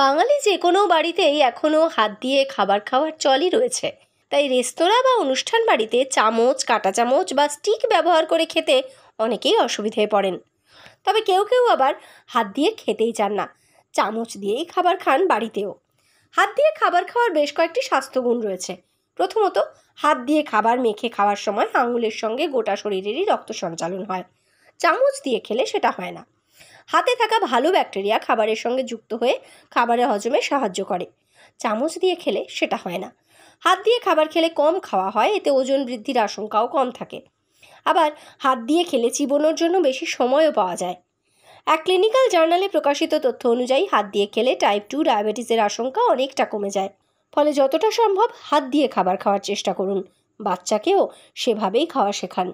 বাঙালি যে কোনো বাড়িতেই এখনও হাত দিয়ে খাবার খাওয়ার চলই রয়েছে। তাই রেস্তোরাঁ বা অনুষ্ঠান বাড়িতে চামচ, কাঁটা চামচ বা স্টিক ব্যবহার করে খেতে অনেকেই অসুবিধায় পড়েন। তবে কেউ কেউ আবার হাত দিয়ে খেতেই চান না। চামচ দিয়েই খাবার খান বাড়িতেও। হাত দিয়ে খাবার খাওয়ার বেশ কয়েকটি স্বাস্থ্যগুণ রয়েছে। প্রথমত, হাত দিয়ে খাবার মেখে খাওয়ার সময় আঙুলের সঙ্গে গোটা শরীরেরই রক্ত সঞ্চালন হয়। চামচ দিয়ে খেলে সেটা হয় না। হাতে থাকা ভালো ব্যাকটেরিয়া খাবারের সঙ্গে যুক্ত হয়ে খাবারের হজমে সাহায্য করে। চামচ দিয়ে খেলে সেটা হয় না। হাত দিয়ে খাবার খেলে কম খাওয়া হয়, এতে ওজন বৃদ্ধির আশঙ্কাও কম থাকে। আবার হাত দিয়ে খেলে চিবোনোর জন্য বেশি সময়ও পাওয়া যায়। এক ক্লিনিক্যাল জার্নালে প্রকাশিত তথ্য অনুযায়ী হাত দিয়ে খেলে টাইপ টু ডায়াবেটিসের আশঙ্কা অনেকটা কমে যায়। ফলে যতটা সম্ভব হাত দিয়ে খাবার খাওয়ার চেষ্টা করুন। বাচ্চাকেও সেভাবেই খাওয়া শেখান।